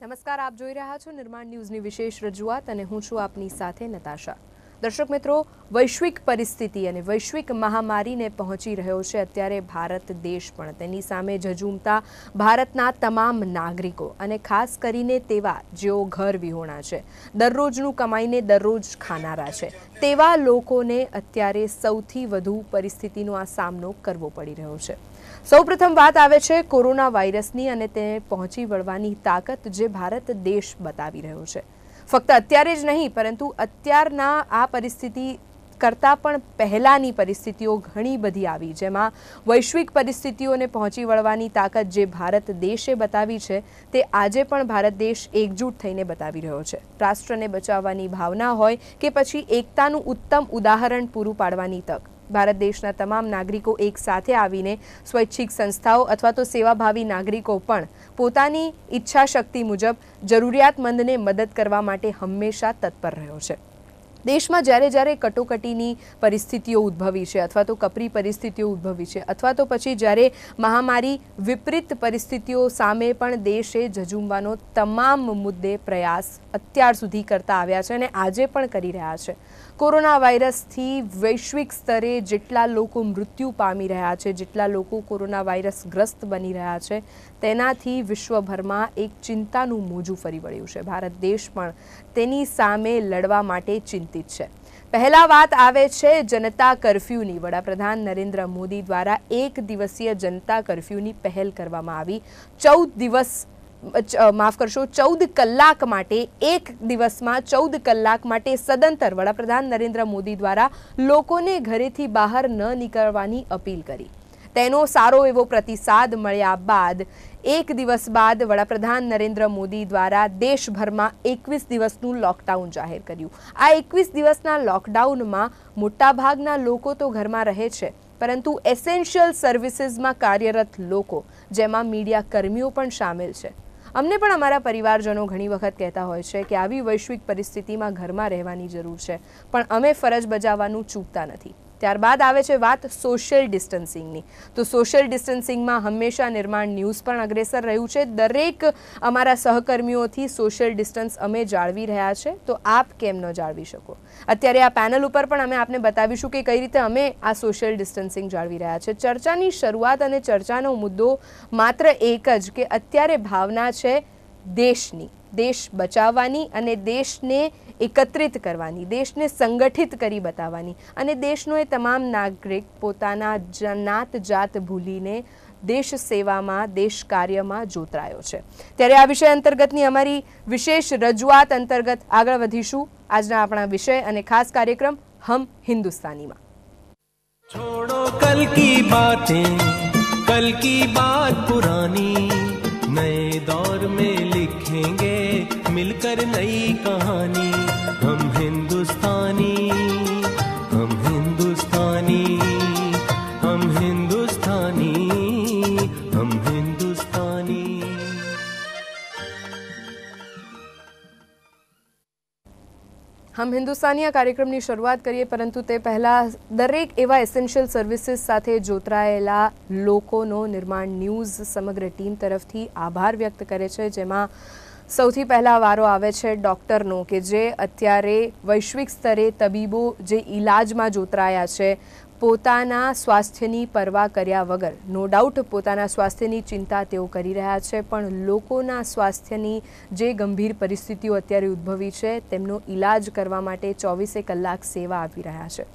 નમસ્કાર, આપ જોઈ રહ્યા છો નિર્માણ ન્યૂઝની વિશેષ રજૂઆત અને હું છું આપની સાથે નતાશા. દર્શક મિત્રો, વૈશ્વિક પરિસ્થિતિ અને વૈશ્વિક મહામારીને પહોંચી રહ્યો છે અત્યારે ભારત દેશ પણ. તેની સામે ઝઝૂમતા ભારતના તમામ નાગરિકો અને ખાસ કરીને તેવા જેઓ ઘર વિહોણા છે. દરરોજનું કમાઈને દરરોજ ખાનારા છે. તેવા લોકોને અત્યારે સૌથી વધુ પરિસ્થિતિનો આ સામનો કરવો પડી રહ્યો છે. સૌપ્રથમ વાત આવે છે કોરોના વાયરસની અને તેને પહોંચી વળવાની તાકાત જે ભારત દેશ બતાવી રહ્યો છે. ફક્ત અત્યારે જ નહીં, પરંતુ અત્યારના આ પરિસ્થિતિ કરતાં પણ પહેલાંની પરિસ્થિતિઓ ઘણી બધી આવી, જેમાં વૈશ્વિક પરિસ્થિતિઓને પહોંચી વળવાની તાકાત જે ભારત દેશે બતાવી છે, તે આજે પણ ભારત દેશ એકજૂટ થઈને બતાવી રહ્યો છે. રાષ્ટ્રને બચાવવાની ભાવના હોય કે પછી એકતાનું ઉત્તમ ઉદાહરણ પૂરું પાડવાની તક. ભારત દેશના તમામ નાગરિકો એક સાથે આવીને સ્વૈચ્છિક સંસ્થાઓ અથવા તો સેવાભાવી નાગરિકો પણ પોતાની ઈચ્છા શક્તિ મુજબ જરૂરિયાતમંદને મદદ કરવા માટે હંમેશા તત્પર રહ્યો છે. દેશમાં જ્યારે જ્યારે કટોકટીની પરિસ્થિતિઓ ઉદ્ભવી છે અથવા તો કપરી પરિસ્થિતિઓ ઉદ્ભવી છે અથવા તો પછી જ્યારે મહામારી વિપરીત પરિસ્થિતિઓ સામે પણ દેશે ઝઝૂમવાનો તમામ મુદ્દે પ્રયાસ અત્યાર સુધી કરતા આવ્યા છે અને આજે પણ કરી રહ્યા છે. કોરોના વાયરસથી વૈશ્વિક સ્તરે જેટલા લોકો મૃત્યુ પામી રહ્યા છે, જેટલા લોકો કોરોના વાયરસ ગ્રસ્ત બની રહ્યા છે, તેનાથી વિશ્વભરમાં એક ચિંતાનું મોજું ફરી વળ્યું છે. ભારત દેશ પણ તેની સામે લડવા માટે ચિંતિત છે. પહેલા વાત આવે છે જનતા કર્ફ્યુની. વડાપ્રધાન નરેન્દ્ર મોદી દ્વારા એક દિવસીય જનતા કર્ફ્યુની પહેલ કરવામાં આવી. ચૌદ દિવસ માફ કરશો, ચૌદ કલાક માટે, એક દિવસમાં ચૌદ કલાક માટે સદંતર વડાપ્રધાન નરેન્દ્ર મોદી દ્વારા લોકોને ઘરેથી બહાર ન નીકળવાની અપીલ કરી. તેનો સારો એવો પ્રતિસાદ મળ્યા બાદ, એક દિવસ બાદ વડાપ્રધાન નરેન્દ્ર મોદી દ્વારા દેશભરમાં એકવીસ દિવસનું લોકડાઉન જાહેર કર્યું. આ એકવીસ દિવસના લોકડાઉનમાં મોટાભાગના લોકો તો ઘરમાં રહે છે, પરંતુ એસેન્શિયલ સર્વિસીસમાં કાર્યરત લોકો, જેમાં મીડિયા કર્મીઓ પણ સામેલ છે. અમને પણ અમારા પરિવારજનો ઘણી વખત કહેતા હોય છે કે આવી વૈશ્વિક પરિસ્થિતિમાં ઘરમાં રહેવાની જરૂર છે, પણ અમે ફરજ બજાવવાનું ચૂકતા નથી. ત્યારબાદ આવે છે વાત સોશિયલ ડિસ્ટન્સિંગની તો સોશિયલ ડિસ્ટન્સિંગમાં હંમેશા નિર્માણ ન્યૂઝ પણ અગ્રેસર રહ્યું છે. દરેક અમારા સહકર્મીઓથી સોશિયલ ડિસ્ટન્સ અમે જાળવી રહ્યા છે. તો આપ કેમ ન જાળવી શકો? અત્યારે આ પેનલ ઉપર પણ અમે આપને બતાવીશું કે કઈ રીતે અમે આ સોશિયલ ડિસ્ટન્સિંગ જાળવી રહ્યા છે. ચર્ચાની શરૂઆત અને ચર્ચાનો મુદ્દો માત્ર એક જ કે અત્યારે ભાવના છે દેશની. દેશ બચાવવાની અને દેશને એકત્રિત કરવાની દેશને સંગઠિત કરી બતાવવાની અને દેશનો એ તમામ નાગરિક પોતાના નાત જાત ભૂલીને દેશ સેવામાં દેશ કાર્યમાં જોતરાયો છે ત્યારે આ વિષય અંતર્ગતની અમારી વિશેષ રજૂઆત અંતર્ગત આગળ વધીશું આજના આપણા વિષય અને ખાસ કાર્યક્રમ હમ હિન્દુસ્તાનીમાં छोड़ो कल की बातें कल की बात पुरानी नए दौर में लिखेंगे मिलकर नई कहानी हम हिंदुस्तानी हम हिंदुस्तानी हम हिंदुस्तानी हम हिंदुस्तानी હમ હિન્દુસ્તાની આ કાર્યક્રમની શરૂઆત કરીએ પરંતુ તે પહેલાં દરેક એવા એસેન્શિયલ સર્વિસીસ સાથે જોતરાયેલા લોકોનો નિર્માણ ન્યૂઝ સમગ્ર ટીમ તરફથી આભાર વ્યક્ત કરે છે જેમાં સૌથી પહેલાં વારો આવે છે ડૉક્ટરનો કે જે અત્યારે વૈશ્વિક સ્તરે તબીબો જે ઈલાજમાં જોતરાયા છે, પોતાના સ્વાસ્થ્યની પરવા કર્યા વગર. નો ડાઉટ પોતાના સ્વાસ્થ્યની ચિંતા તેઓ કરી રહ્યા છે, પણ લોકોના સ્વાસ્થ્યની જે ગંભીર પરિસ્થિતિઓ અત્યારે ઉદ્ભવી છે, તેમનો ઈલાજ કરવા માટે ચોવીસે કલાક સેવા આપી રહ્યા છે.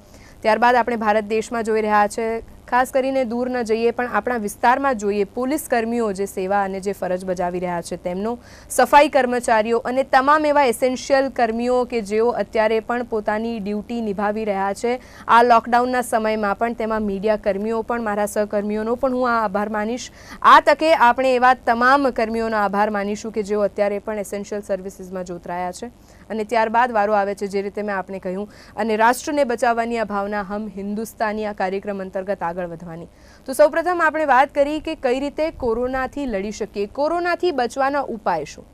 ત્યારબાદ આપણે ભારત દેશમાં જોઈ રહ્યા છે ખાસ કરીને દૂર ન જઈએ, પણ આપણા વિસ્તારમાં જોઈએ, પોલીસ કર્મીઓ જે સેવા અને જે ફરજ બજાવી રહ્યા છે, તેમનો સફાઈ કર્મચારીઓ અને તમામ એવા એસેન્શિયલ કર્મીઓ કે જેઓ અત્યારે પણ પોતાની ડ્યુટી નિભાવી રહ્યા છે. આ લોકડાઉનના સમયમાં પણ તેમાં મીડિયા કર્મીઓ પણ, મારા સહકર્મીઓનો પણ હું આ આભાર માનીશ. આ તકે આપણે એવા તમામ કર્મીઓનો આભાર માનીશું કે જેઓ અત્યારે પણ એસેન્શિયલ સર્વિસીસમાં જોતરાયા છે. અને ત્યારબાદ વારો આવે છે, જે રીતે મેં આપને કહ્યું. અને રાષ્ટ્રને બચાવવાની આ ભાવના હમ હિન્દુસ્તાની આ કાર્યક્રમ અંતર્ગત આગળ વધવાની. તો સૌપ્રથમ આપણે વાત કરી કે કઈ રીતે કોરોનાથી લડી શકીએ. કોરોનાથી બચવાના ઉપાય શું?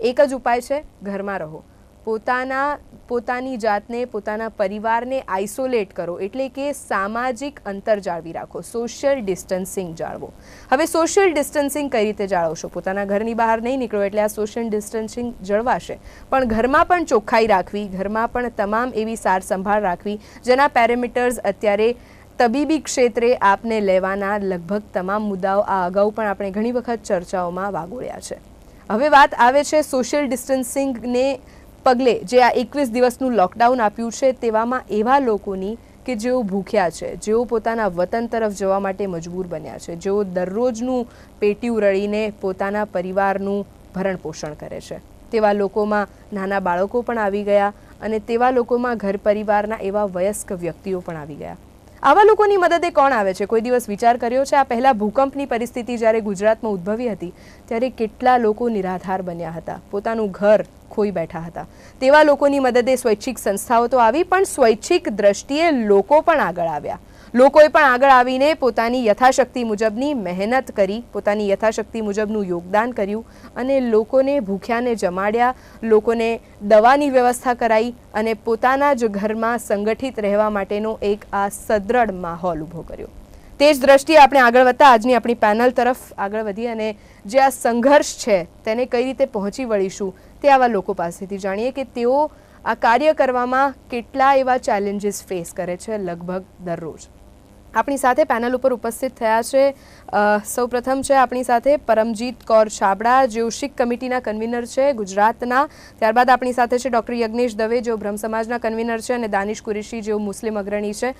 એક જ ઉપાય છે, ઘરમાં રહો. પોતાના, પોતાની જાતને, પોતાના પરિવારને આઇસોલેટ કરો. એટલે કે સામાજિક અંતર જાળવી રાખો. સોશિયલ ડિસ્ટન્સિંગ જાળવો. હવે સોશિયલ ડિસ્ટન્સિંગ કઈ રીતે જાળવશો? પોતાના ઘરની બહાર નહીં નીકળો એટલે આ સોશિયલ ડિસ્ટન્સિંગ જળવાશે. પણ ઘરમાં પણ ચોખ્ખાઈ રાખવી, ઘરમાં પણ તમામ એવી સાર સંભાળ રાખવી, જેના પેરામીટર્સ અત્યારે તબીબી ક્ષેત્રે આપને લેવાના લગભગ તમામ મુદ્દાઓ આ અગાઉ પણ આપણે ઘણી વખત ચર્ચાઓમાં વાગોળ્યા છે. હવે વાત આવે છે સોશિયલ ડિસ્ટન્સિંગને પગલે જે આ એકવીસ દિવસનું લોકડાઉન આપ્યું છે તેવામાં એવા લોકોની કે જેઓ ભૂખ્યા છે, જેઓ પોતાના વતન તરફ જવા માટે મજબૂર બન્યા છે, જેઓ દરરોજનું પેટીયું રળીને પોતાના પરિવારનું ભરણ પોષણ કરે છે. તેવા લોકોમાં નાના બાળકો પણ આવી ગયા અને તેવા લોકોમાં ઘર પરિવારના એવા વયસ્ક વ્યક્તિઓ પણ આવી ગયા. આવા લોકોની મદદે કોણ આવે છે? કોઈ દિવસ વિચાર કર્યો છે આ પહેલા ભૂકંપની પરિસ્થિતિ જ્યારે ગુજરાતમાં ઉદ્ભવી હતી, ત્યારે કેટલા લોકો નિરાધાર બન્યા હતા? પોતાનું ઘર ખોઈ બેઠા હતા. તેવા લોકોની મદદે સ્વૈચ્છિક સંસ્થાઓ તો આવી, પણ સ્વૈચ્છિક દ્રષ્ટિએ લોકો પણ આગળ આવ્યા. લોકોએ પણ આગળ આવીને પોતાની યથાશક્તિ મુજબની મહેનત કરી, પોતાની યથાશક્તિ મુજબનું યોગદાન કર્યું અને લોકોને ભૂખ્યાને જમાડ્યા, લોકોને દવાની વ્યવસ્થા કરાઈ અને પોતાના જ ઘરમાં સંગઠિત રહેવા માટેનો એક આ સદ્રઢ માહોલ ઊભો કર્યો. તે જ દ્રષ્ટિએ આપણે આગળ વધતા આજની આપણી પેનલ તરફ આગળ વધી અને જે આ સંઘર્ષ છે તેને કઈ રીતે પહોંચી વળીશું તે આવા લોકો પાસેથી જાણીએ કે તેઓ આ કાર્ય કરવામાં કેટલા એવા ચેલેન્જીસ ફેસ કરે છે લગભગ દરરોજ. આપણી સાથે પેનલ ઉપર ઉપસ્થિત થયા છે. સૌપ્રથમ છે આપણી સાથે પરમજીત કૌર છાબડા, જેઓ શીખ કમિટીના કન્વીનર છે ગુજરાતના. ત્યારબાદ આપણી સાથે છે ડૉક્ટર યજ્ઞેશ દવે, જેઓ બ્રહ્મ સમાજના કન્વીનર છે અને દાનિશ કુરેશી, જેઓ મુસ્લિમ અગ્રણી છે.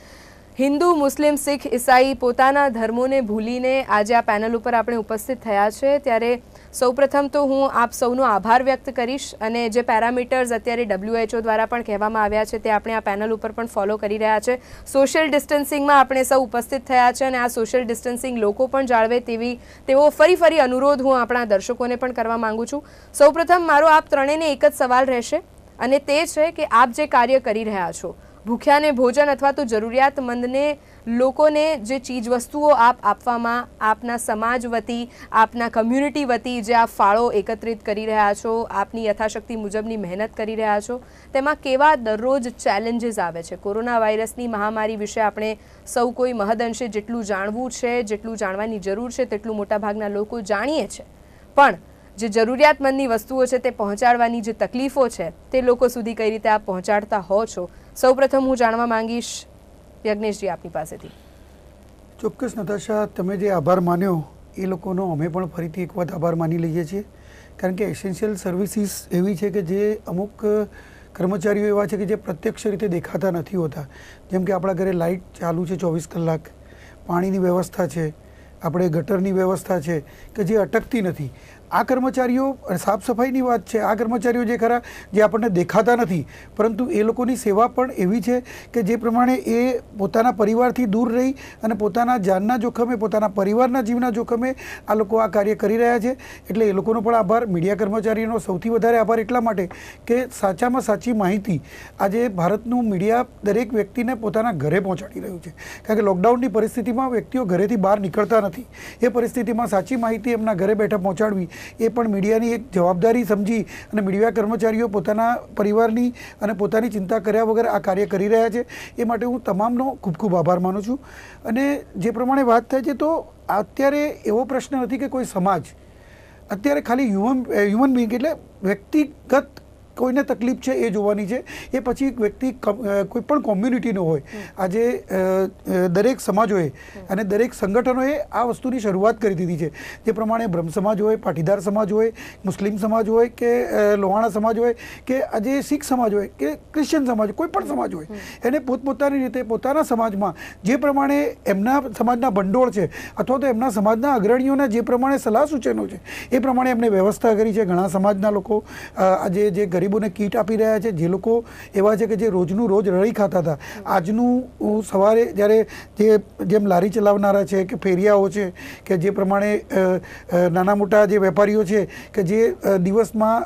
હિન્દુ, મુસ્લિમ, શીખ, ઈસાઈ પોતાના ધર્મોને ભૂલીને આજે આ પેનલ ઉપર આપણે ઉપસ્થિત થયા છે. ત્યારે સૌપ્રથમ તો હું આપ સૌનો આભાર વ્યક્ત કરીશ અને જે પેરામીટર્સ અત્યારે ડબ્લ્યુએચઓ દ્વારા પણ કહેવામાં આવ્યા છે તે આપણે આ પેનલ ઉપર પણ ફોલો કરી રહ્યા છે. સોશિયલ ડિસ્ટન્સિંગમાં આપણે સૌ ઉપસ્થિત થયા છે અને આ સોશિયલ ડિસ્ટન્સિંગ લોકો પણ જાળવે તેવી તેવો ફરી ફરી અનુરોધ હું આપણા દર્શકોને પણ કરવા માંગુ છું. સૌપ્રથમ મારો આપ ત્રણેયને એક જ સવાલ રહેશે અને તે છે કે આપ જે કાર્ય કરી રહ્યા છો, ભૂખ્યાને ભોજન અથવા તો જરૂરિયાતમંદને લોકોને જે ચીજ વસ્તુઓ આપ આપવામાં આપના સમાજ વતી, આપના કમ્યુનિટી વતી જે આપ ફાળો એકત્રિત કરી રહ્યા છો, આપની યથાશક્તિ મુજબની મહેનત કરી રહ્યા છો, તેમાં કેવા દરરોજ ચેલેન્જીસ આવે છે? કોરોના વાયરસની મહામારી વિશે આપણે સૌ કોઈ મહદઅંશે જેટલું જાણવું છે, જેટલું જાણવાની જરૂર છે, તેટલું મોટાભાગના લોકો જાણીએ છે. પણ જે જરૂરિયાતમંદની વસ્તુઓ છે તે પહોંચાડવાની જે તકલીફો છે, તે લોકો સુધી કઈ રીતે આપ પહોંચાડતા હો છો? સૌપ્રથમ હું જાણવા માંગીશ યજ્ઞેશજી આપની પાસેથી. ચોક્કસ નતાશા, તમે જે આભાર માન્યો, એ લોકોનો અમે પણ ફરીથી એક વાત આભાર માની લઈએ છીએ. કારણ કે એસેન્શિયલ સર્વિસીસ એવી છે કે જે અમુક કર્મચારીઓ એવા છે કે જે પ્રત્યક્ષ રીતે દેખાતા નથી હોતા. જેમ કે આપણા ઘરે લાઇટ ચાલુ છે ચોવીસ કલાક, પાણીની વ્યવસ્થા છે, આપણે ગટરની વ્યવસ્થા છે, કે જે અટકતી નથી. આ કર્મચારીઓ સાફ સફાઈની વાત છે, આ કર્મચારીઓ જે ખરા, જે આપણને દેખાતા નથી, પરંતુ એ લોકોની સેવા પણ એવી છે કે જે પ્રમાણે એ પોતાના પરિવારથી દૂર રહી અને પોતાના જાનના જોખમે, પોતાના પરિવારના જીવના જોખમે આ લોકો આ કાર્ય કરી રહ્યા છે. એટલે એ લોકોનો પણ આભાર. મીડિયા કર્મચારીઓનો સૌથી વધારે આભાર એટલા માટે કે સાચામાં સાચી માહિતી આજે ભારતનું મીડિયા દરેક વ્યક્તિને પોતાના ઘરે પહોંચાડી રહ્યું છે. કારણ કે લોકડાઉનની પરિસ્થિતિમાં વ્યક્તિઓ ઘરેથી બહાર નીકળતા નથી. એ પરિસ્થિતિમાં સાચી માહિતી એમના ઘરે બેઠા પહોંચાડવી એ પણ મીડિયાની એક જવાબદારી સમજી અને મીડિયા કર્મચારીઓ પોતાના પરિવારની અને પોતાની ચિંતા કર્યા વગર આ કાર્ય કરી રહ્યા છે. એ માટે હું તમામનો ખૂબ ખૂબ આભાર માનું છું. અને જે પ્રમાણે વાત થાય છે તો અત્યારે એવો પ્રશ્ન નથી કે કોઈ સમાજ, અત્યારે ખાલી હ્યુમન હ્યુમન બિંગ એટલે વ્યક્તિગત કોઈને તકલીફ છે એ જોવાની છે. એ પછી વ્યક્તિ કોઈ પણ કોમ્યુનિટીનો હોય, આજે દરેક સમાજોએ અને દરેક સંગઠનોએ આ વસ્તુની શરૂઆત કરી દીધી છે. જે પ્રમાણે બ્રહ્મ સમાજ હોય, પાટીદાર સમાજ હોય, મુસ્લિમ સમાજ હોય કે લોહાણા સમાજ હોય કે, આજે શીખ સમાજ હોય કે ક્રિશ્ચિયન સમાજ, કોઈ પણ સમાજ હોય, એને પોતપોતાની રીતે પોતાના સમાજમાં જે પ્રમાણે એમના સમાજના ભંડોળ છે અથવા તો એમના સમાજના અગ્રણીઓના જે પ્રમાણે સલાહ સૂચનો છે, એ પ્રમાણે એમને વ્યવસ્થા કરી છે. ઘણા સમાજના લોકો આજે જે ગરીબોને કીટ આપી રહ્યા છે. જે લોકો એવા છે કે જે રોજનું રોજ રળી ખાતા હતા. આજનું સવારે જ્યારે જે જેમ લારી ચલાવનારા છે કે ફેરિયાઓ છે કે જે પ્રમાણે નાના મોટા જે વેપારીઓ છે કે જે દિવસમાં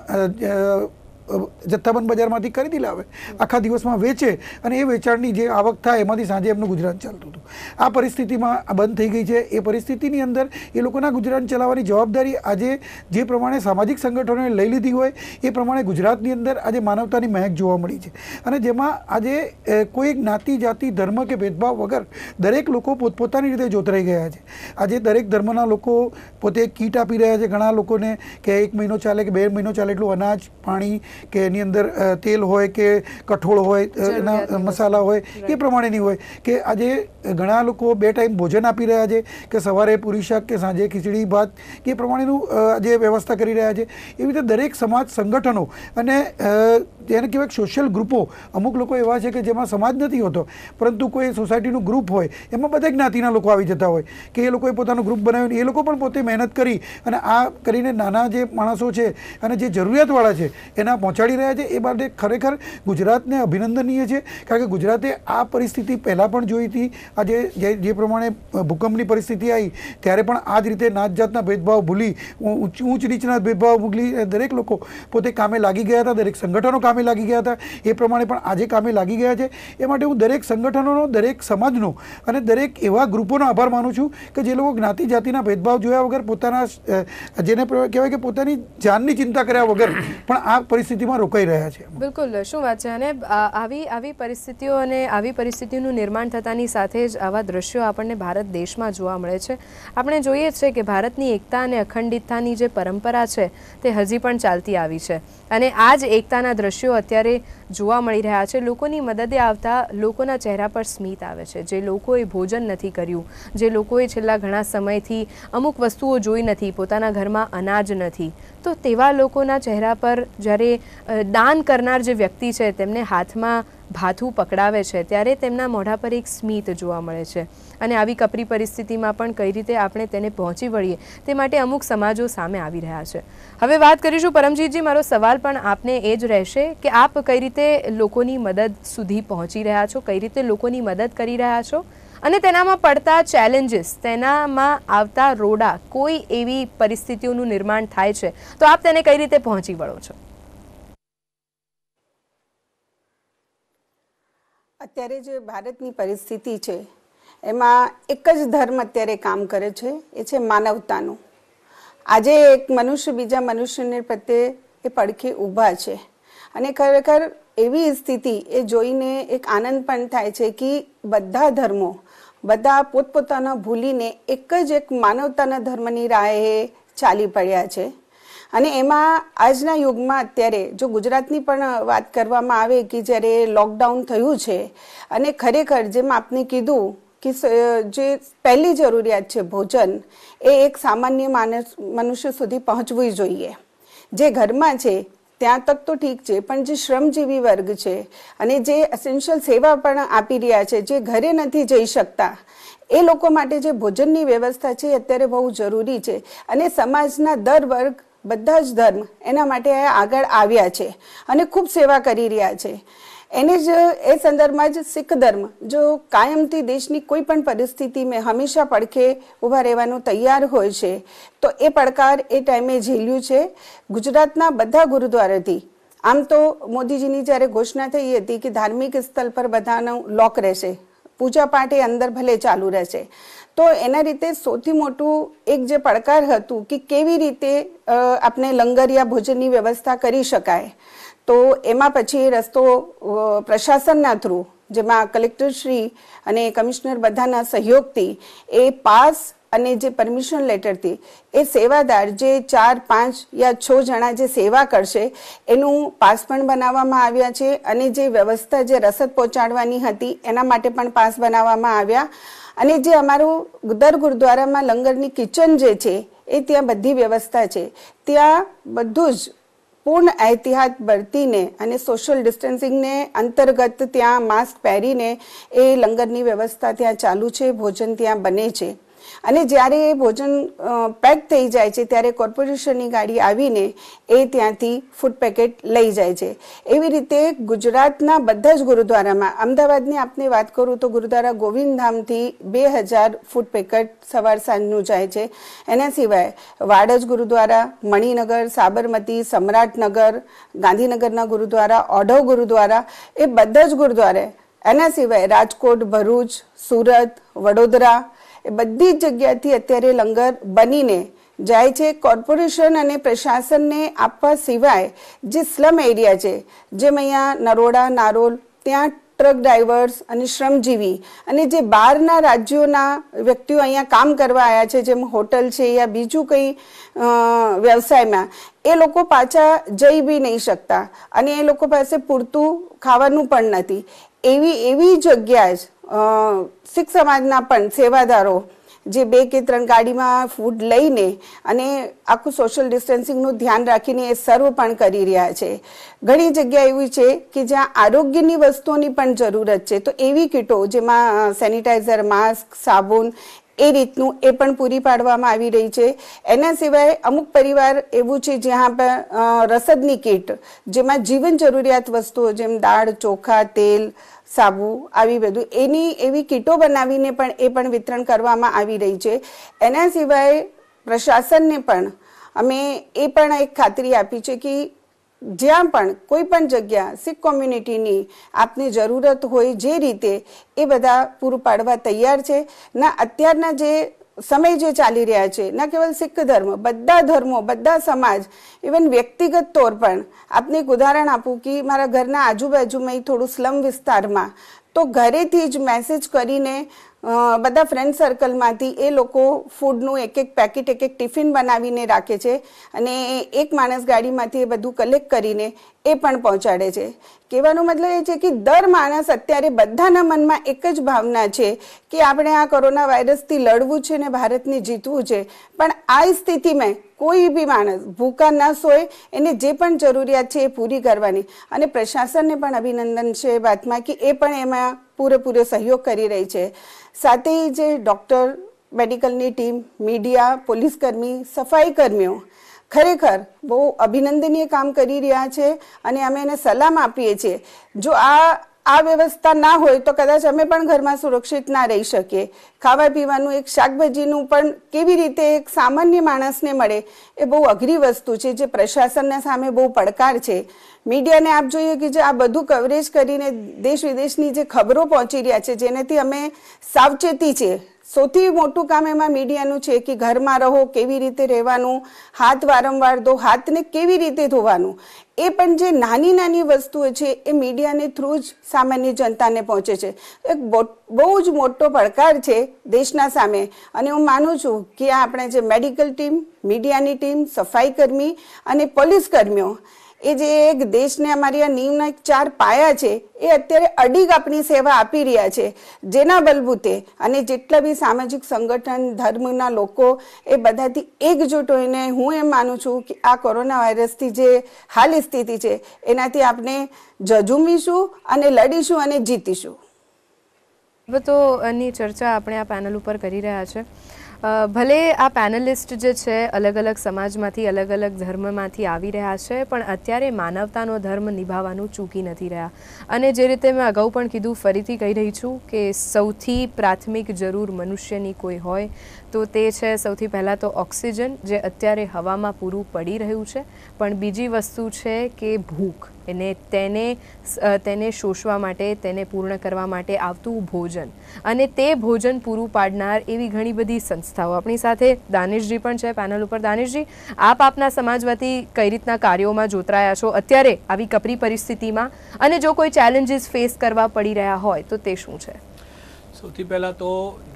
જથ્થાબંધ બજારમાંથી ખરીદી લાવે, આખા દિવસમાં વેચે અને એ વેચાણની જે આવક થાય એમાંથી સાંજે એમનું ગુજરાન ચાલતું હતું. આ પરિસ્થિતિમાં બંધ થઈ ગઈ છે. એ પરિસ્થિતિની અંદર એ લોકોના ગુજરાન ચલાવવાની જવાબદારી આજે જે પ્રમાણે સામાજિક સંગઠનોએ લઈ લીધી હોય, એ પ્રમાણે ગુજરાતની અંદર આજે માનવતાની મહેક જોવા મળી છે. અને જેમાં આજે કોઈ જ્ઞાતિ જાતિ, ધર્મ કે ભેદભાવ વગર દરેક લોકો પોતપોતાની રીતે જોતરાઈ ગયા છે. આજે દરેક ધર્મના લોકો પોતે કીટ આપી રહ્યા છે. ઘણા લોકોને કે એક મહિનો ચાલે કે બે મહિનો ચાલે એટલું અનાજ, પાણી કે એની અંદર તેલ હોય કે કઠોળ હોય એના મસાલા હોય એ પ્રમાણેની હોય. કે આજે ઘણા લોકો બે ટાઈમ ભોજન આપી રહ્યા છે કે સવારે પૂરી શાક કે સાંજે ખીચડી ભાત કે એ પ્રમાણેનું આજે વ્યવસ્થા કરી રહ્યા છે. એવી રીતે દરેક સમાજ સંગઠનો અને એને કહેવાય સોશિયલ ગ્રુપો અમુક લોકો એવા છે કે જેમાં સમાજ નથી હોતો પરંતુ કોઈ સોસાયટીનું ગ્રુપ હોય એમાં બધા જ્ઞાતિના લોકો આવી જતા હોય કે એ લોકોએ પોતાનું ગ્રુપ બનાવ્યું એ લોકો પણ પોતે મહેનત કરી અને આ કરીને નાના જે માણસો છે અને જે જરૂરિયાતવાળા છે એના પહોંચાડી રહ્યા છે એ માટે ખરેખર ગુજરાતને અભિનંદનીય છે, કારણ કે ગુજરાતે આ પરિસ્થિતિ પહેલાં પણ જોઈ હતી. આજે જે પ્રમાણે ભૂકંપની પરિસ્થિતિ આવી, ત્યારે પણ આ જ રીતે નાત જાતના ભેદભાવ ભૂલી ઊંચ નીચના ભેદભાવ ભૂલી દરેક લોકો પોતે કામે લાગી ગયા હતા, દરેક સંગઠનો કામે લાગી ગયા હતા. એ પ્રમાણે પણ આજે કામે લાગી ગયા છે. એ માટે હું દરેક સંગઠનોનો, દરેક સમાજનો અને દરેક એવા ગ્રુપોનો આભાર માનું છું કે જે લોકો જ્ઞાતિ જાતિના ભેદભાવ જોયા વગર પોતાના જેને કહેવાય કે પોતાની જાનની ચિંતા કર્યા વગર પણ આ પરિસ્થિતિમાં રોકાઈ રહ્યા છે બિલકુલ, શું વાત છે? અને આવી આવી પરિસ્થિતિઓ અને આવી પરિસ્થિતિનું નિર્માણ થતાની સાથે જ આવા દ્રશ્યો આપણને ભારત દેશમાં જોવા મળે છે. આપણે જોઈએ છે કે ભારતની એકતા અને અખંડિતતાની જે પરંપરા છે, તે હજી પણ ચાલતી આવી છે. અને આ જ એકતાના દ્રશ્યો અત્યારે જોવા મળી રહ્યા છે. લોકોની મદદે આવતા લોકોના ચહેરા પર સ્મિત આવે છે. જે લોકોએ ભોજન નથી કર્યું, જે લોકોએ છેલ્લા ઘણા સમયથી અમુક વસ્તુઓ જોઈ નથી, પોતાના ઘરમાં અનાજ નથી. તો તેવા લોકોના ચહેરા પર જ્યારે દાન કરનાર જે વ્યક્તિ છે, તેમને હાથમાં ભાથું પકડાવે છે, ત્યારે તેમના મોઢા પર એક સ્મિત જોવા મળે છે. અને આવી કપરી પરિસ્થિતિમાં પણ કઈ રીતે આપણે તેને પહોંચી વળીએ, તે માટે અમુક સમાજો સામે આવી રહ્યા છે. હવે વાત કરીશું પરમજીતજી, મારો સવાલ પણ આપને એ જ રહેશે કે આપ કઈ રીતે લોકોની મદદ સુધી પહોંચી રહ્યા છો, કઈ રીતે લોકોની મદદ કરી રહ્યા છો? અને તેનામાં પડતા ચેલેન્જીસ તેનામાં આવતા રોડા કોઈ એવી પરિસ્થિતિઓનું નિર્માણ થાય છે, તો આપ તેને કઈ રીતે પહોંચી વળો છો? અત્યારે જે ભારતની પરિસ્થિતિ છે, એમાં એક જ ધર્મ અત્યારે કામ કરે છે, એ છે માનવતાનું. આજે એક મનુષ્ય બીજા મનુષ્યને પ્રત્યે એ પડખે ઊભા છે. અને ખરેખર એવી સ્થિતિ એ જોઈને એક આનંદ પણ થાય છે કે બધા ધર્મો, બધા પોતપોતાના ભૂલીને એક જ એક માનવતાના ધર્મની રાહે ચાલી પડ્યા છે. અને એમાં આજના યુગમાં અત્યારે જો ગુજરાતની પણ વાત કરવામાં આવે કે જ્યારે લોકડાઉન થયું છે, અને ખરેખર જેમ આપને કીધું કે જે પહેલી જરૂરિયાત છે ભોજન, એ એક સામાન્ય માણસ મનુષ્ય સુધી પહોંચવી જોઈએ. જે ઘરમાં છે, ત્યાં તક તો ઠીક છે, પણ જે શ્રમજીવી વર્ગ છે, અને જે એસેન્શિયલ સેવા પણ આપી રહ્યા છે, જે ઘરે નથી જઈ શકતા, એ લોકો માટે જે ભોજનની વ્યવસ્થા છે અત્યારે બહુ જરૂરી છે. અને સમાજના દર વર્ગ બધા જ ધર્મ એના માટે આગળ આવ્યા છે અને ખૂબ સેવા કરી રહ્યા છે. એને જ, એ સંદર્ભમાં જ શીખ ધર્મ, જો કાયમથી દેશની કોઈ પણ પરિસ્થિતિમાં હંમેશા પડખે ઊભા રહેવાનું તૈયાર હોય છે, તો એ પડકાર એ ટાઈમે ઝીલ્યું છે. ગુજરાતના બધા ગુરુદ્વારાથી, આમ તો મોદીજીની જ્યારે ઘોષણા થઈ હતી કે ધાર્મિક સ્થળ પર બધાનું લોક રહેશે, પૂજા પાઠ એ અંદર ભલે ચાલુ રહેશે તો એના રીતે સૌથી મોટું એક જે પડકાર હતું કે કેવી રીતે આપણે આપણે લંગરિયા ભોજનની વ્યવસ્થા કરી શકાય. તો એમાં પછી રસ્તો પ્રશાસનના થ્રુ જેમાં કલેક્ટરશ્રી અને કમિશનર બધાના સહયોગથી એ પાસ અને જે પરમિશન લેટરથી એ સેવાદાર જે ચાર, પાંચ યા છ જણા જે સેવા કરશે, એનું પાસ પણ બનાવવામાં આવ્યા છે અને જે વ્યવસ્થા જે રસદ પહોંચાડવાની હતી એના માટે પણ પાસ બનાવવામાં આવ્યા. અને જે અમારું દર ગુરુદ્વારામાં લંગરની કિચન જે છે, એ ત્યાં બધી વ્યવસ્થા છે. ત્યાં બધું જ પૂર્ણ એહતિયાત બરતીને અને સોશિયલ ડિસ્ટન્સિંગને અંતર્ગત ત્યાં માસ્ક પહેરીને એ લંગરની વ્યવસ્થા ત્યાં ચાલુ છે, ભોજન ત્યાં બને છે. અને જ્યારે એ ભોજન પેક થઈ જાય છે, ત્યારે કોર્પોરેશનની ગાડી આવીને એ ત્યાંથી ફૂડ પેકેટ લઈ જાય છે. એવી રીતે ગુજરાતના બધા જ ગુરુદ્વારામાં, અમદાવાદની આપને વાત કરું તો ગુરુદ્વારા ગોવિંદધામથી બે હજાર ફૂડ પેકેટ સવાર સાંજનું જાય છે. એના સિવાય વાડજ ગુરુદ્વારા, મણિનગર, સાબરમતી સમ્રાટનગર ગાંધીનગરના ગુરુદ્વારા, ઓઢવ ગુરુદ્વારા, એ બધા જ ગુરુદ્વારે. એના સિવાય રાજકોટ, ભરૂચ, સુરત, વડોદરા એ બધી જ જગ્યાથી અત્યારે લંગર બનીને જાય છે. કોર્પોરેશન અને પ્રશાસનને આપવા સિવાય જે સ્લમ એરિયા છે, જેમ અહીંયા નરોડા, નારોલ, ત્યાં ટ્રક ડ્રાઈવર્સ અને શ્રમજીવી અને જે બહારના રાજ્યોના વ્યક્તિઓ અહીંયા કામ કરવા આવ્યા છે, જેમ હોટલ છે યા બીજું કંઈ વ્યવસાયમાં, એ લોકો પાછા જઈ બી નહીં શકતા અને એ લોકો પાસે પૂરતું ખાવાનું પણ નથી. એવી એવી જગ્યા જ શીખ સમાજના પણ સેવાદારો જે બે કે ત્રણ ગાડીમાં ફૂડ લઈને અને આખું સોશિયલ ડિસ્ટન્સિંગનું ધ્યાન રાખીને એ સર્વ પણ કરી રહ્યા છે. ઘણી જગ્યા એવી છે કે જ્યાં આરોગ્યની વસ્તુઓની પણ જરૂરત છે, તો એવી કીટો જેમાં સેનિટાઈઝર માસ્ક સાબુન એ રીતનું એ પણ પૂરી પાડવામાં આવી રહી છે. એના સિવાય અમુક પરિવાર એવું છે જ્યાં રસદની કીટ, જેમાં જીવન જરૂરિયાત વસ્તુઓ જેમ દાળ, ચોખા, તેલ, સાબુ, આવી બધું, એની એવી કીટો બનાવીને પણ એ પણ વિતરણ કરવામાં આવી રહી છે. એના સિવાય પ્રશાસનને પણ અમે એ પણ એક ખાતરી આપી છે કે જ્યાં પણ કોઈ પણ જગ્યા શીખ કોમ્યુનિટીની આપની જરૂરત હોય જે રીતે, એ બધા પૂરું પાડવા તૈયાર છે. ના, અત્યારના જે સમય જે ચાલી રહ્યા છે, ના કેવલ શીખ ધર્મ, બધા ધર્મો, બધા સમાજ ઇવન વ્યક્તિગત તોર પણ, આપને એક ઉદાહરણ આપું કે મારા ઘરના આજુબાજુમાં થોડું સ્લમ વિસ્તારમાં, તો ઘરેથી જ મેસેજ કરીને બધા ફ્રેન્ડ સર્કલમાંથી એ લોકો ફૂડનું એક એક પેકેટ એક એક ટિફિન બનાવીને રાખે છે અને એક માણસ ગાડીમાંથી એ બધું કલેક્ટ કરીને એ પણ પહોંચાડે છે. કહેવાનો મતલબ એ છે કે દર માણસ અત્યારે બધાના મનમાં એક જ ભાવના છે કે આપણે આ કોરોના વાયરસથી લડવું છે ને ભારતને જીતવું છે. પણ આ સ્થિતિમાં કોઈ બી માણસ ભૂખા ન સોય, એને જે પણ જરૂરિયાત છે એ પૂરી કરવાની. અને પ્રશાસનને પણ અભિનંદન છે વાતમાં કે એ પણ એમાં પૂરેપૂરો સહયોગ કરી રહી છે. સાથે જે ડૉક્ટર મેડિકલની ટીમ મીડિયા પોલીસકર્મી સફાઈ કર્મીઓ ખરેખર બહુ અભિનંદનીય કામ કરી રહ્યા છે અને અમે એને સલામ આપીએ છીએ. જો આ આ વ્યવસ્થા ના હોય તો કદાચ અમે પણ ઘરમાં સુરક્ષિત ના રહી શકીએ. ખાવા પીવાનું એક શાકભાજીનું પણ કેવી રીતે એક સામાન્ય માણસને મળે એ બહુ અઘરી વસ્તુ છે જે પ્રશાસનના સામે બહુ પડકાર છે. મીડિયાને આપ જોઈએ કે જે આ બધું કવરેજ કરીને દેશ વિદેશની જે ખબરો પહોંચી રહ્યા છે જેનાથી અમે સાવચેતી છે. સૌથી મોટું કામ એમાં મીડિયાનું છે કે ઘરમાં રહો, કેવી રીતે રહેવાનું, હાથ વારંવાર ધો હાથને કેવી રીતે ધોવાનું. એ પણ જે નાની નાની વસ્તુઓ છે એ મીડિયાને થ્રુ જ સામાન્ય જનતાને પહોંચે છે. એક બહુ જ મોટો પડકાર છે દેશના સામે. અને હું માનું છું કે આપણે જે મેડિકલ ટીમ મીડિયાની ટીમ સફાઈ કર્મી અને પોલીસ કર્મીઓ એ જે એક દેશને અમારી આ એક ચાર પાયા છે એ અત્યારે અડીગ આપણી સેવા આપી રહ્યા છે. જેના બલબૂતે અને જેટલા બી સામાજિક સંગઠન ધર્મના લોકો એ બધાથી એકજૂટ હોઈને હું એમ માનું છું કે આ કોરોના વાયરસથી જે હાલ સ્થિતિ છે એનાથી આપણે જજુમીશું અને લડીશું અને જીતીશું. બાબતોની ચર્ચા આપણે આ પેનલ ઉપર કરી રહ્યા છે. અ, ભલે આ પેનલિસ્ટ જે છે અલગ અલગ સમાજમાંથી અલગ અલગ ધર્મમાંથી આવી રહ્યા છે, પણ અત્યારે માનવતાનો ધર્મ નિભાવવાનું ચૂકી નથી રહ્યા. અને જે રીતે મેં અગાઉ પણ કીધું, ફરીથી કહી રહી છું કે સૌથી પ્રાથમિક જરૂર મનુષ્યની કોઈ હોય તો તે છે સૌથી પહેલાં તો ઓક્સિજન, જે અત્યારે હવામાં પૂરું પડી રહ્યું છે. પણ બીજી વસ્તુ છે કે ભૂખ, એને તેને તેને શોષવા માટે, તેને પૂર્ણ કરવા માટે આવતું ભોજન. અને તે ભોજન પૂરું પાડનાર એવી ઘણી બધી સંસ્થાઓ. આપણી સાથે દાનિશજી પણ છે પેનલ ઉપર. દાનિશજી, આપ આપના સમાજમાંથી કઈ રીતના કાર્યોમાં જોતરાયા છો? અત્યારે આવી કપરી પરિસ્થિતિમાં અને જો કોઈ ચેલેન્જીસ ફેસ કરવા પડી રહ્યા હોય તો તે શું છે? સૌથી પહેલાં તો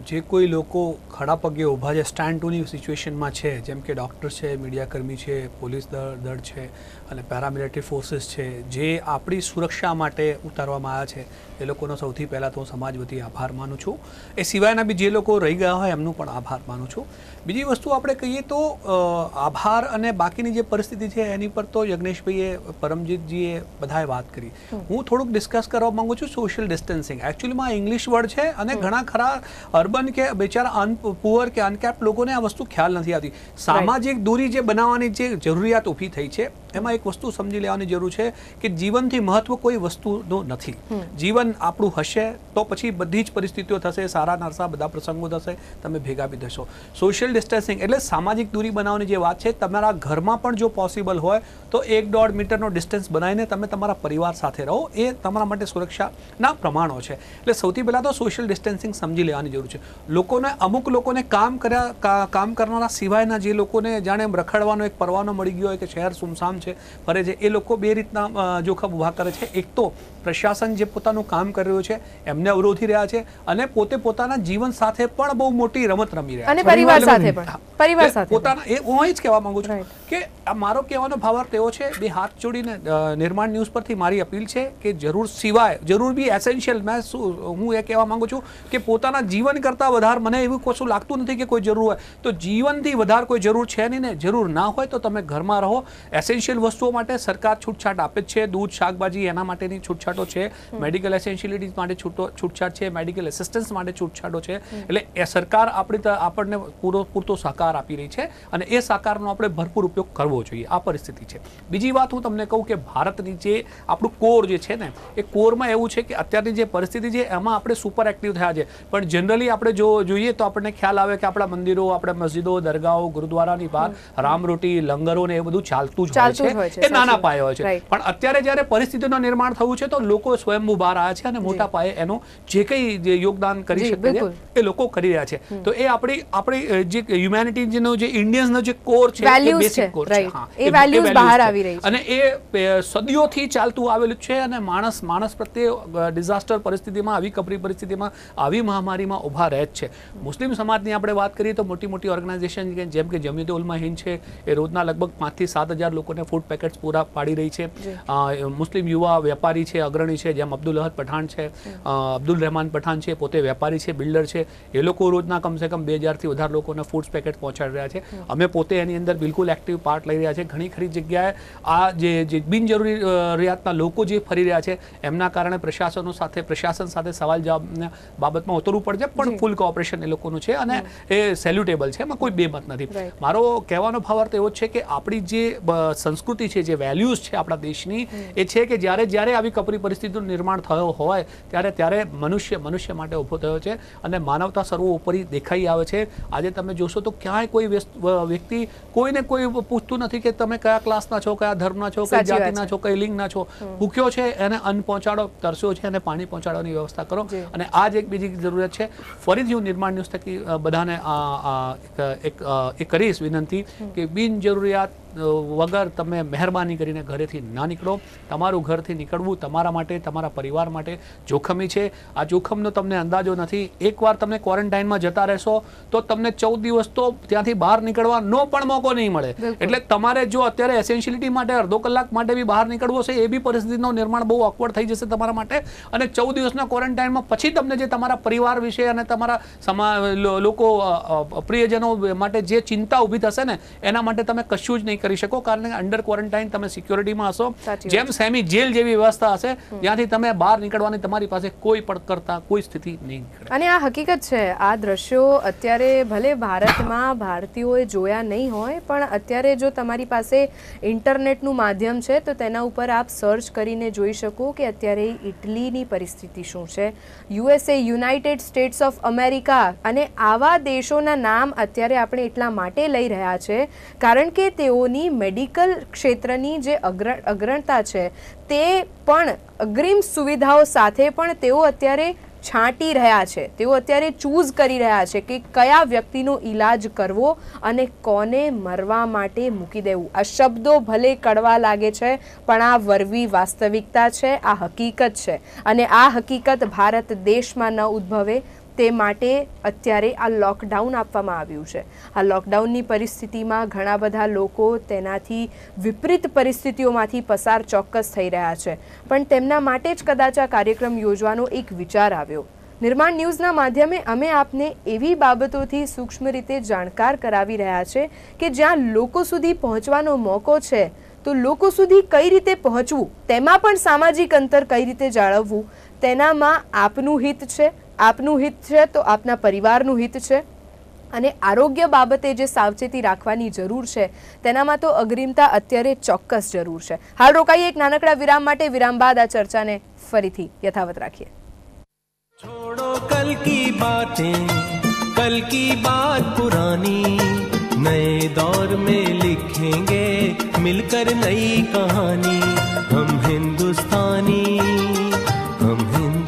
જે કોઈ લોકો ખડા પગે ઊભા છે સ્ટેન્ડ ટુની સિચ્યુએશનમાં છે, જેમ કે ડૉક્ટર છે, મીડિયાકર્મી છે, પોલીસ દળ દળ છે અને પેરામિલિટરી ફોર્સીસ છે, જે આપણી સુરક્ષા માટે ઉતારવામાં આવ્યા છે, એ લોકોનો સૌથી પહેલાં તો હું સમાજ વતી આભાર માનું છું. એ સિવાયના બી જે લોકો રહી ગયા હોય, એમનું પણ આભાર માનું છું. બીજી વસ્તુ આપણે કહીએ તો આભાર અને બાકીની જે પરિસ્થિતિ છે એની પર તો યજ્ઞેશભાઈએ પરમજીતજીએ બધાએ વાત કરી. હું થોડુંક ડિસ્કસ કરવા માંગુ છું સોશિયલ ડિસ્ટન્સિંગ એકચ્યુઅલીમાં ઇંગ્લિશ વર્ડ છે અને ઘણા ખરા અર્બન કે બિચારા અન પુઅર કે અનકેપ લોકોને આ વસ્તુ ખ્યાલ નથી આવતી. સામાજિક દૂરી જે બનાવવાની જે જરૂરિયાત ઊભી થઈ છે એમાં એક વસ્તુ સમજી લેવાની જરૂર છે કે જીવનથી મહત્વ કોઈ વસ્તુનું નથી. જીવન આપણું હશે તો પછી બધી જ પરિસ્થિતિઓ થશે સારા નરસા બધા પ્રસંગો થશે તમે ભેગા બી થશો. સોશિયલ ડિસ્ટન્સિંગ એટલે સામાજિક દૂરી બનાવવાની જે વાત છે, તમારા ઘરમાં પણ જો પોસિબલ હોય, તો એક દોઢ મીટરનો ડિસ્ટન્સ બનાવીને તમે તમારા પરિવાર સાથે રહો. એ તમારા માટે સુરક્ષાના પ્રમાણો છે. એટલે સૌથી પહેલાં તો સોશિયલ ડિસ્ટન્સિંગ સમજી લેવાની જરૂર છે. લોકોને, અમુક લોકોને કામ કર્યા કામ કરનારા સિવાયના જે લોકોને જાણે રખડવાનો એક પરવાનો મળી ગયો હોય કે શહેર સુમસામ છે, ફરે છે, એ લોકો બે રીતના જોખમ ઊભા કરે છે. એક તો પ્રશાસન જે પોતાનું કામ કરી રહ્યું છે એમને અવરોધી રહ્યા છે અને પોતે પોતાના જીવન સાથે પણ બહુ મોટી રમત રમી રહ્યા અને પરિવાર સાથે પણ. પરિવાર સાથે પોતાના એ હું જ કહેવા માંગુ છું કે આ મારો કહેવાનો ભાવાર્થ એવો છે બે હાથ જોડીને નિર્માણ ન્યૂઝ પરથી મારી અપીલ છે કે જરૂર સિવાય જરૂર બી એસેન્શિયલ મેં શું હું એ કહેવા માંગુ છું કે પોતાના જીવન કરતાં વધારે મને એવું કશું લાગતું નથી કે કોઈ જરૂર હોય. તો જીવનથી વધારે કોઈ જરૂર છે નહીં ને જરૂર ના હોય તો તમે ઘરમાં રહો. એસેન્શિયલ વસ્તુઓ માટે સરકાર છૂટછાટ આપે જ છે દૂધ શાકભાજી એના માટેની છૂટછાટો છે. મેડિકલ એસેન્શિયલિટીઝ માટે છૂટો છૂટછાટ છે. મેડિકલ એસિસ્ટન્સ માટે છૂટછાટો છે. એટલે એ સરકાર આપણી આપણને પૂરો પૂરતો સહકાર આપી રહી છે અને એ સહકારનો આપણે ભરપૂર ઉપયોગ કરવો જોઈએ. આ પરિસ્થિતિ છે. બીજી વાત હું તમને કહું કે ભારતની જે આપણું કોર જે છે ને એ કોરમાં એવું છે કે અત્યારની જે પરિસ્થિતિ છે એમાં આપણે સુપર એક્ટિવ થયા છે. પણ જનરલી આપણે જો જોઈએ તો આપણને ખ્યાલ આવે કે આપણા મંદિરો આપણા મસ્જિદો દરગાહો ગુરુદ્વારાની બહાર રામરોટી લંગરો ને એ બધું ચાલતું જ હોય છે. એ નાના પાયે હોય છે. પણ અત્યારે જ્યારે પરિસ્થિતિનું નિર્માણ થયું છે તો લોકો સ્વયંભૂ બહાર આવ્યા છે અને મોટા પાયે એનો જે કંઈ જે યોગદાન કરી શકે છે એ લોકો કરી રહ્યા છે. તો એ આપણી આપણી જે હ્યુમેનિટીનો જે ઇન્ડિયન્સનો જે કોર છે એ Values basic છે, હા, એ values values બહાર આવી રહી છે. અને એ સદીઓથી ચાલતું આવેલું છે અને માણસ માણસ પ્રત્યે ડિઝાસ્ટર પરિસ્થિતિમાં આવી કપરી પરિસ્થિતિમાં આવી મહામારીમાં ઊભા રહે જ છે. મુસ્લિમ સમાજની આપણે વાત કરીએ તો મોટી મોટી ઓર્ગેનાઇઝેશન જેમ કે જમીયત ઉલમા હિંદ છે એ રોજના લગભગ પાંચથી સાત હજાર લોકોને ફૂડ પેકેટ્સ પૂરા પાડી રહી છે. મુસ્લિમ યુવા વેપારી છે અગ્રણી છે જેમ અબ્દુલ અહદ પઠાણ છે અબ્દુલ રહેમાન પઠાણ છે પોતે વેપારી છે બિલ્ડર છે. એ લોકો રોજના કમસે કમ બે હજારથી વધારે લોકોને ફૂડ પેકેટ પહોંચાડી રહ્યા છે. અમે પોતે એની અંદર બિલકુલ એક્ટિવ પાર્ટ લઈ રહ્યા છે. ઘણી ખરી જગ્યાએ આ જે બિનજરૂરી રિયાતના લોકો જે ફરી રહ્યા છે એમના કારણે પ્રશાસનો સાથે પ્રશાસન સાથે સવાલ જવાબના બાબતમાં ઉતરવું પડશે પણ ફૂલ કોઓપરેશન એ લોકોનું છે અને એ સેલ્યુટેબલ છે. એમાં કોઈ બેમત નથી. મારો કહેવાનો ભાવાર્થ એવો છે કે આપણી જે સંસ્કૃતિ છે જે વેલ્યુઝ છે આપણા દેશની એ છે કે જ્યારે જ્યારે આવી કપરી પરિસ્થિતિનું નિર્માણ થયો હોય ત્યારે ત્યારે મનુષ્ય મનુષ્ય માટે ઊભો થયો છે અને માનવતા સર્વોપરી દેખાઈ આવે છે. આજે તમે જોશો તો ક્યાંય કોઈ વ્યક્તિ કોઈને કોઈ પૂછતું નથી કે તમે કયા ક્લાસના છો કયા ધર્મના છો કઈ જાતિના છો. કઈ લિંગના છો. ભૂખ્યો છે એને અન્ન પહોંચાડો તરસ્યો છે એને પાણી પહોંચાડવાની વ્યવસ્થા કરો. અને આ જ એક બીજી જરૂરિયાત છે. ફરીથી હું નિર્માણ ન્યૂઝ થકી બધાને એક- એક કરીશ વિનંતી કે બિનજરૂરિયાત વગર તમે મહેરબાની કરીને ઘરેથી ના નીકળો. તમારું ઘરથી નીકળવું તમારા માટે તમારા પરિવાર માટે જોખમી છે. આ જોખમનો તમને અંદાજો નથી. એકવાર તમે ક્વોરન્ટાઇનમાં જતા રહેશો તો તમને ચૌદ દિવસ તો ત્યાંથી બહાર નીકળવાનો પણ મોકો નહીં મળે. એટલે તમારે જો અત્યારે એસેન્શિયલિટી માટે અડધો કલાક માટે બી બહાર નીકળવો છે એ બી પરિસ્થિતિનું નિર્માણ બહુ ઓકવર્ડ થઈ જશે તમારા માટે. અને ચૌદ દિવસના ક્વોરન્ટાઇનમાં પછી તમને જે તમારા પરિવાર વિશે અને તમારા સમા લોકો પ્રિયજનો માટે જે ચિંતા ઊભી થશે ને એના માટે તમે કશું જ નહીં કરી શકો. કારણ કે અંડર ક્વોરન્ટાઇન તમે સિક્યોરિટીમાં હશો. જેમ સેમી જેલ જેવી વ્યવસ્થા હશે ત્યાંથી તમે બહાર નીકળવાની તમારી પાસે કોઈ પણ કરતા કોઈ સ્થિતિ નહીં અને આ હકીકત છે આ દ્રશ્યો અત્યારે ભલે ભારતમાં ભારતીયોએ જોયા નહીં હોય પણ અત્યારે જો તમારી પાસે ઇન્ટરનેટનું માધ્યમ છે તો તેના ઉપર આપ સર્ચ કરીને જોઈ શકો કે અત્યારે ઇટલીની પરિસ્થિતિ શું છે. USA United States of America અને આવા દેશોના નામ અત્યારે આપણે એટલા માટે લઈ રહ્યા છે કારણ કે તેઓની મેડિકલ ક્ષેત્રની જે અગ્ર અગ્રણતા છે તે પણ અગ્રિમ સુવિધાઓ સાથે પણ તેઓ અત્યારે છાંટી રહ્યા છે. તેઓ અત્યારે ચૂઝ કરી રહ્યા છે કે કયા વ્યક્તિનો ઈલાજ કરવો અને કોને મરવા માટે મૂકી દેવું. આ શબ્દો ભલે કડવા લાગે છે, પણ આ વરવી વાસ્તવિકતા છે, આ હકીકત છે. અને આ હકીકત ભારત દેશમાં ન ઉદ્ભવે તે માટે અત્યારે આ લોકડાઉન આપવામાં આવ્યું છે. આ લોકડાઉનની પરિસ્થિતિમાં ઘણા બધા લોકો તેનાથી વિપરીત પરિસ્થિતિઓમાંથી પસાર ચોક્કસ થઈ રહ્યા છે. પણ તેમના માટે જ કદાચ આ કાર્યક્રમ યોજવાનો એક વિચાર આવ્યો. નિર્માણ ન્યૂઝના માધ્યમે અમે આપને એવી બાબતોથી સૂક્ષ્મ રીતે જાણકાર કરાવી રહ્યા છે કે જ્યાં લોકો સુધી પહોંચવાનો મોકો છે, તો લોકો સુધી કઈ રીતે પહોંચવું, તેમાં પણ સામાજિક અંતર કઈ રીતે જાળવવું, તેનામાં આપનું હિત છે. આપનું હિત છે તો આપના પરિવારનું હિત છે અને આરોગ્ય બાબતે જે સાવચેતી રાખવાની જરૂર છે તેનામાં તો અગ્રિમતા અત્યારે ચોક્કસ જરૂર છે હાલ રોકાઈએ એક નાનકડા વિરામ માટે વિરામ બાદ આ ચર્ચાને ફરીથી યથાવત રાખીએ कल की बातें कल की बात पुरानी नए दौर में लिखेंगे मिलकर नई कहानी हम हिंदुस्तानी हम हिंदुस्तानी हम हिंदुस्तानी हम हिंदुस्तानी